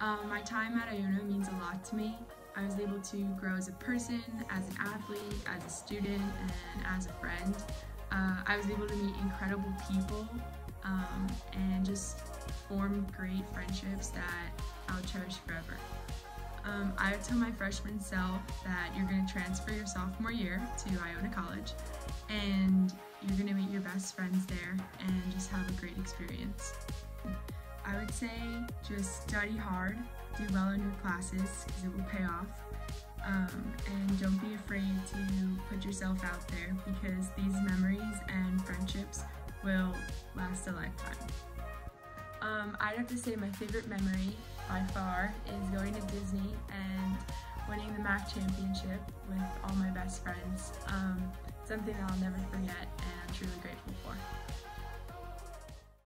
Um, my time at Iona means a lot to me. I was able to grow as a person, as an athlete, as a student, and as a friend. Uh, I was able to meet incredible people um, and just form great friendships that I'll cherish forever. Um, I would tell my freshman self that you're going to transfer your sophomore year to Iona College and you're going to meet your best friends there and just have a great experience. I would say just study hard, do well in your classes because it will pay off, um, and don't be afraid to put yourself out there because these memories and friendships will last a lifetime. Um, I'd have to say my favorite memory by far is going to Disney and winning the MAAC championship with all my best friends. Um, something that I'll never forget and I'm truly grateful for.